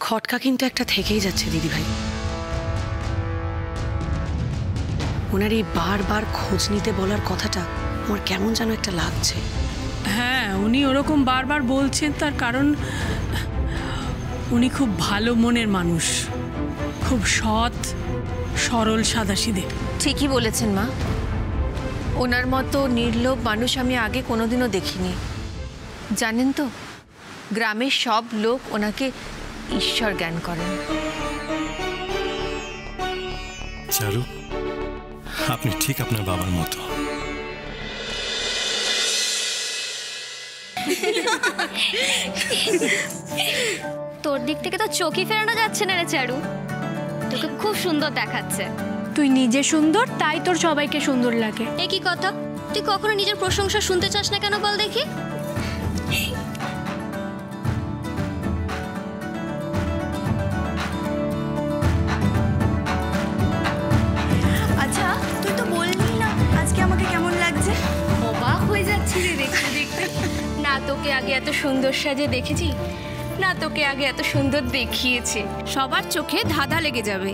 খটকা কিন্তু একটা থেকেই যাচ্ছে দিদিভাই। ওনার এই বারবার খোঁজ নিতে বলার কথাটা আমার কেমন যেন একটা লাগছে। হ্যাঁ উনি ওরকম বারবার বলছেন তার কারণ উনি খুব ভালো মনের মানুষ। খুব সৎ সরল সাদাসিদে ঠিকই বলেছেন মা। ওনার মতো নির্লোভ মানুষ আমি আগে কোনোদিনও দেখিনি। জানেন তো গ্রামের সব লোক ওনাকে ঈশ্বর জ্ঞান করেন। চারু আপনি ঠিক আপনার বাবার মতো। তোর দিক থেকে তো চোখই ফেরানো যাচ্ছে না রে চারু। তোকে খুব সুন্দর দেখাচ্ছে। তুই নিজে সুন্দর তাই তোর সবাইকে সুন্দর লাগে। এ কি কথা? তুই কখনো নিজের প্রশংসা শুনতে চাস না কেন বল দেখি? তোকে আগে এত সুন্দর সাজে দেখেছি? না তোকে আগে এত সুন্দর দেখিয়েছে। সবার চোখে ধাঁধা লেগে যাবে।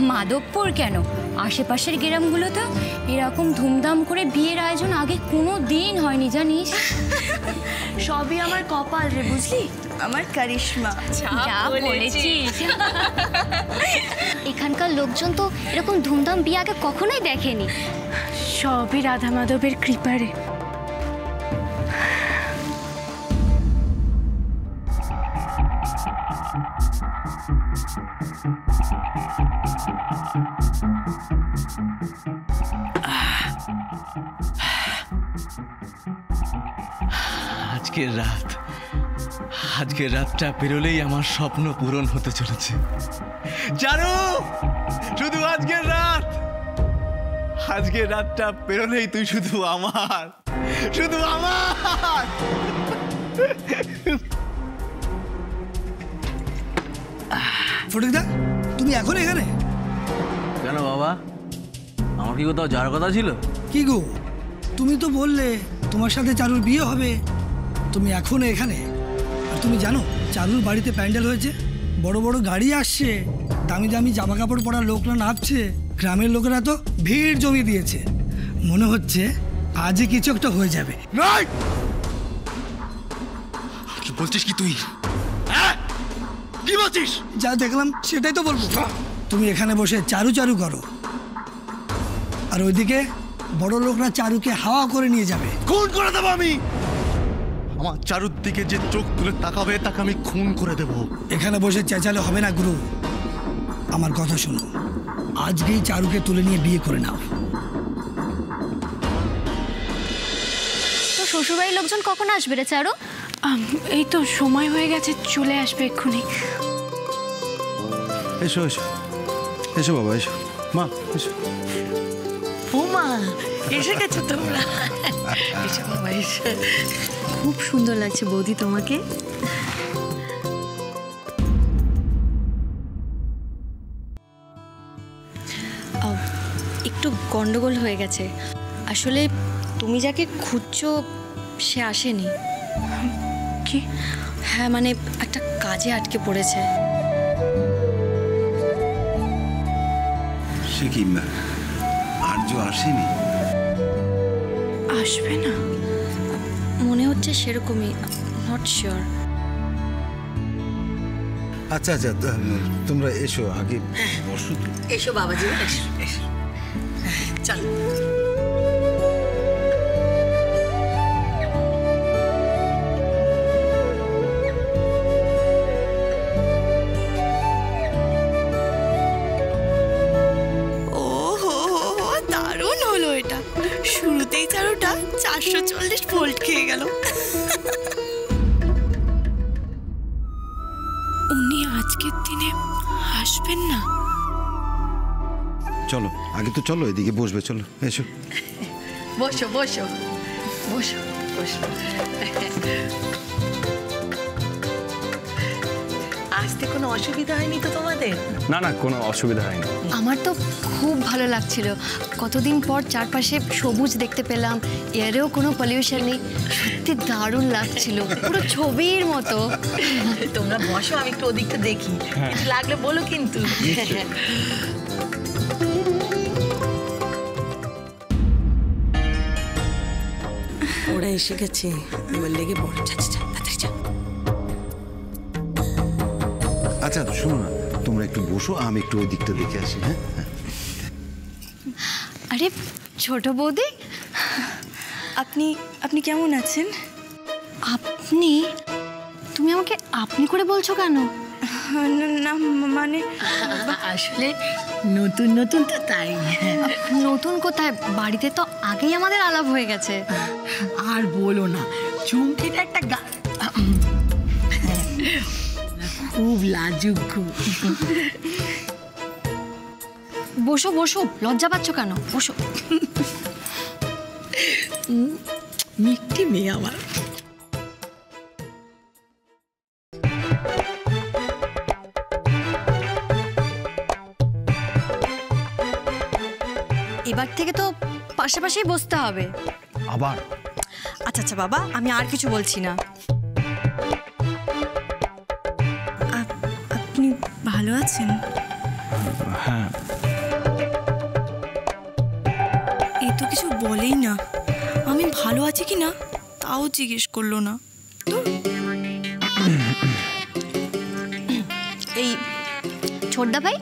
মাধবপুর কেন? আশেপাশের গ্রামগুলো তো এরকম ধুমধাম করে বিয়ের আয়োজন আগে কোনো দিন হয়নি জানিস? সবই আমার কপাল রে বুঝলি? আমার কারিশমা। যা বলেছিস। এখানকার লোকজন তো এরকম ধুমধাম বিয়ে আগে কখনোই দেখেনি। সবই রাধা মাধবের কৃপারে। আজকের রাত, আজকের রাতটা পেরোলেই আমার স্বপ্ন পূরণ হতে চলেছে। জানো, শুধু আজকের রাত। আজকের রাতটা পেরোলেই তুই শুধু আমার শুধু আমার। ফটিকদা তুমি এখন এখানে? কেন বাবা? আমার কি কোথাও যাওয়ার কথা ছিল? কি গো? তুমি তো বললে তোমার সাথে চারুর বিয়ে হবে। তুমি এখনও এখানে? আর তুমি জানো চারুর বাড়িতে প্যান্ডেল হয়েছে। বড় বড় গাড়ি আসছে। দামি দামি জামা কাপড় পরা লোকরা নাচছে। গ্রামের লোকেরা তো ভিড় জমিয়ে দিয়েছে। মনে হচ্ছে আজই কিছু একটা হয়ে যাবে। কি বলছিস কি তুই? কি বলছিস? যা দেখলাম সেটাই তো বলব। তুমি এখানে বসে চারু চারু করো। আর ওইদিকে বড় লোকরা চারুকে হাওয়া করে নিয়ে যাবে। খুন করে দেবো আমি। আমার চারুর দিকে যে চোখ তুলে তাকাবে তাকে আমি খুন করে দেবো। এখানে বসে চেঁচালে হবে না গুরু। আমার কথা শোনো। আজকেই চারুকে তুলে নিয়ে বিয়ে করে নাও। তো শ্বশুরবাড়ির লোকজন কখন আসবে রে চারু? এই তো সময় হয়ে গেছে চলে আসবে এক্ষুনি। এসো এসো। এসো বাবা এসো। মা এসো। উমা এসে গেছো তোমরা। এসো বাবা এসো। খুব সুন্দর লাগছে বৌদি তোমাকে। আহ, একটু গন্ডগোল হয়ে গেছে। আসলে তুমি যাকে খুঁজছো সে আসেনি। কি? হ্যাঁ মানে একটা কাজে আটকে পড়েছে। সে কি আর্য আসেনি? আসবে না। মনে হচ্ছে সেরকমই নট শিওর আচ্ছা আচ্ছা তোমরা এসো আগে বসো তো। এসো বাবাজি এসো। এসো। চল। চারশো চল্লিশ ভোল্ট খেয়ে গেল। উনি আজকের দিনে আসবেন না। চলো আগে তো চলো এদিকে বসবে চলো এসো। বসো বসো বসো বসো। আসতে কোনো অসুবিধা হয়নি তো তোমাদের? না না কোনো অসুবিধা হয়নি। আমার তো খুব ভালো লাগছিল। কতদিন পর চারপাশে সবুজ দেখতে পেলাম এয়ারেও কোনো পলিউশন নেই। সত্যি দারুণ লাগছিল পুরো ছবির মতো। তোমরা বসো আমি একটু ওদিকটা দেখি। হ্যাঁ। লাগলে বলো কিন্তু। ওরা এসে গেছে। এবার লেগে যা, তাড়াতাড়ি যা। আচ্ছা শোনো না। তোমরা একটু বসো আমি একটু ওই দিকটা দেখে আসি হ্যাঁ? হ্যাঁ। আরে ছোট বৌদি আপনি আপনি কেমন আছেন? আপনি? তুমি আমাকে আপনি করে বলছো কেন? না মানে আসলে নতুন নতুন তো তাই। নতুন কোথায়? বাড়িতে তো আগেই আমাদের আলাপ হয়ে গেছে। আর বলো না চুমকির একটা গা খুব লাজুক। খুব। বসো বসো লজ্জা পাচ্ছ কেন? বসো। মিষ্টি মেয়ে আমার। এবার থেকে তো পাশাপাশি বসতে হবে। আবার? আচ্ছা আচ্ছা বাবা আমি আর কিছু বলছি না। আপনি ভালো আছেন? হ্যাঁ। এ তো কিছু বলেই না। আমি ভালো আছি কি না তাও জিজ্ঞেস করল না। এই ছোটদা ভাই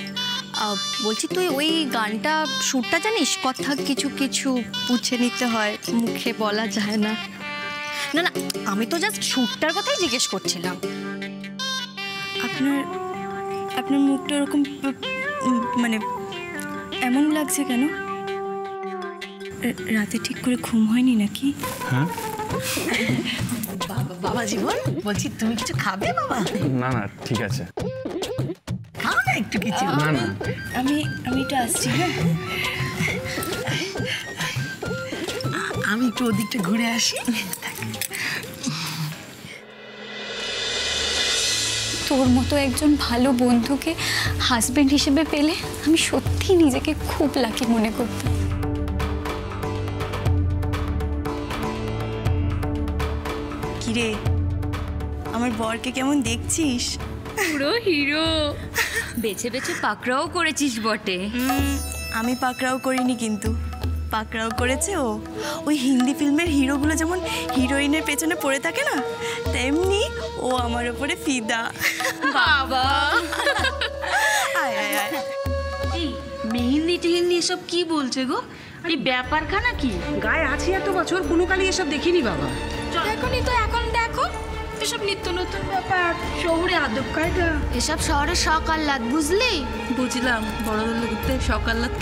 বলছি তুই ওই গানটা সুরটা জানিস? কথা কিছু কিছু পুছে নিতে হয় মুখে বলা যায় না। না না আমি তো জাস্ট সুরটার কথাই জিজ্ঞেস করছিলাম। আপনার আপনার মুখটা ওরকম মানে এমন লাগছে কেন? রাতে ঠিক করে ঘুম হয়নি নাকি? হ্যাঁ? বাবা বাবা জীবন বলছি তুমি কিছু খাবে বাবা? না না ঠিক আছে। খাও না একটু কিছু। না না। আমি আমি এটা আসছি হ্যাঁ? আমি একটু ওদিকটা ঘুরে আসি। তোর মতো একজন ভালো বন্ধুকে হাজবেন্ড হিসেবে পেলে আমি সত্যি নিজেকে খুব লাকি মনে করতাম কিরে আমার বরকে কেমন দেখছিস? পুরো হিরো বেছে বেছে পাকড়াও করেছিস বটে। আমি পাকড়াও করিনি কিন্তু। পাকড়াও করেছে ও। ওই হিন্দি ফিল্মের হিরোগুলো যেমন হিরোইনের পেছনে পড়ে থাকে না তেমনি ও আমার ওপরে ফিদা। বাবা। আয় আয় আয়। এই মেহেন্দি টেহেন্দি এসব কি বলছে গো? আরে ব্যাপারখানা কি? গায়ে আছি এত বছর কোনো কালই এসব দেখিনি বাবা। এখনই তো এখন নিত্য নতুন ব্যাপার? শহুরে আদব কায়দা। এসব আহ্লাদ বুঝলি? বুঝলাম বড়দের লোকদের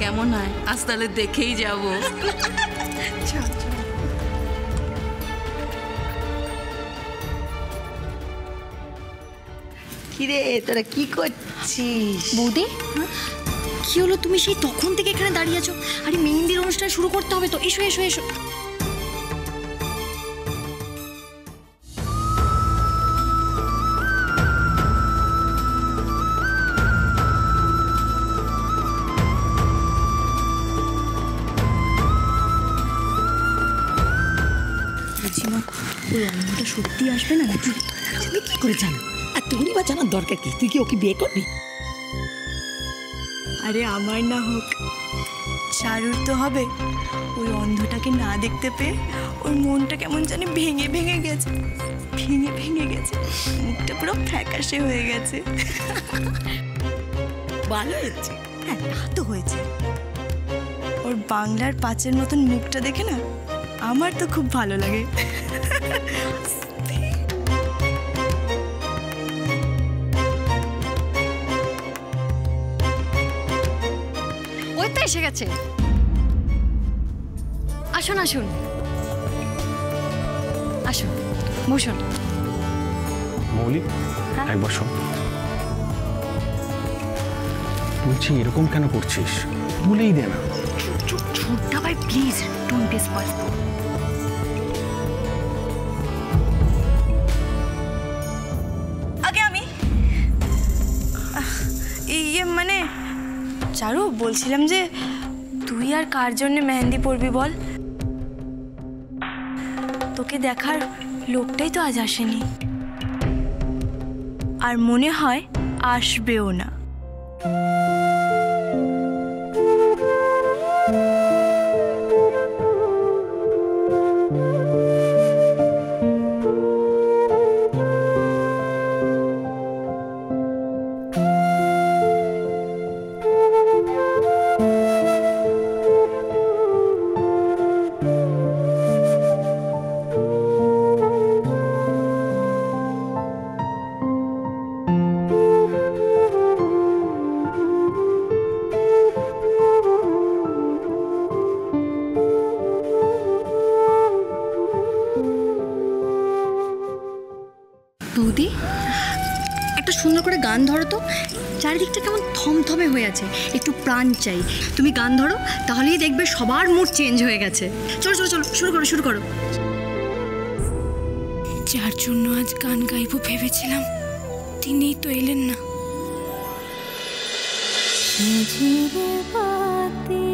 কেমন হয়? আজ তাহলে দেখেই যাব। কিরে তোরা কি করছিস? বৌদি কি হলো তুমি সেই তখন থেকে এখানে দাঁড়িয়ে আছো? আরে মেহেন্দির অনুষ্ঠান শুরু করতে হবে তো। এসো এসো এসো। সত্যি আসবে না নাকি? তুমি কি করে জানো? আর তোরই বা জানার দরকার কি? তুই কি ওকে বিয়ে করবি? আরে আমার না হোক চারুর তো হবে। ওই অন্ধটাকে না দেখতে পেয়ে ওর মনটা কেমন জানি ভেঙে ভেঙে গেছে। ভেঙে ভেঙে গেছে। মুখটা পুরো ফ্যাকাশে হয়ে গেছে। ভালো হয়েছে। হ্যাঁ তা তো হয়েছে। ওর বাংলার পাঁচের মতন মুখটা দেখে না আমার তো খুব ভালো লাগে। ওই এসে গেছে। আসুন আসুন। আসুন বসুন। মৌলি একবার শোন বলছি এরকম কেন করছিস? বলেই দে না। ছোট্টা ভাই প্লিজ ডোন্ট ডিসপার আগে আমি? মানে চারু, বলছিলাম যে তুই আর কার জন্য মেহেন্দি পরবি বল? তোকে দেখার লোকটাই তো আজ আসেনি। আর মনে হয় আসবেও না। গান ধরো তো চারিদিকটা কেমন থমথমে হয়ে আছে একটু প্রাণ চাই। তুমি গান ধরো তাহলেই দেখবে সবার মুড চেঞ্জ হয়ে গেছে। চলো চলো চলো শুরু করো শুরু করো। যার জন্য আজ গান গাইব ভেবেছিলাম তিনি তো এলেন না। বাতি